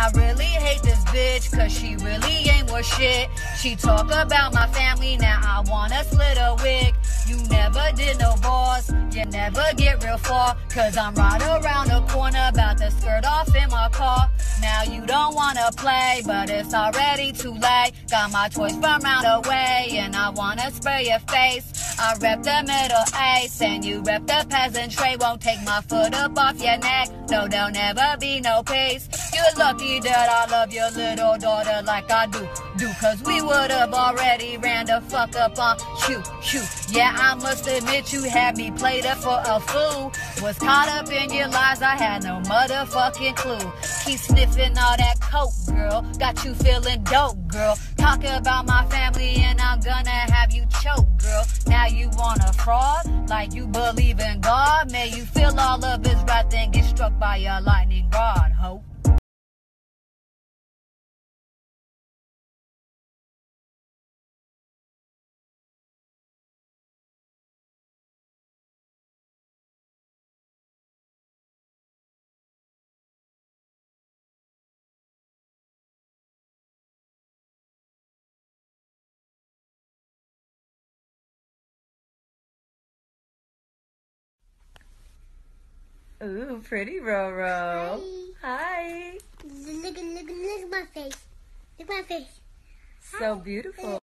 I really hate this bitch, cause she really ain't worth shit. She talk about my family, now I wanna split a wig. You never did no boss, you never get real far. Cause I'm right around the corner, about to skirt off in my car. Now you don't wanna play, but it's already too late. Got my toys from round away, and I wanna spray your face. I rep the middle ace, and you rep the peasantry. Won't take my foot up off your neck. No, there'll never be no peace. You're lucky that I love your little daughter like I do. Do, cause we would've already ran the fuck up on you, you. Yeah, I must admit you had me played up for a fool. Was caught up in your lies, I had no motherfucking clue. Keep sniffing all that coke, girl. Got you feeling dope, girl. Talk about my family and I'm Want a fraud? Like you believe in God? May you feel all of his wrath and get struck by a lightning rod, Ooh, pretty Roro. Hi. Look, look, look, look at my face. Look at my face. So beautiful.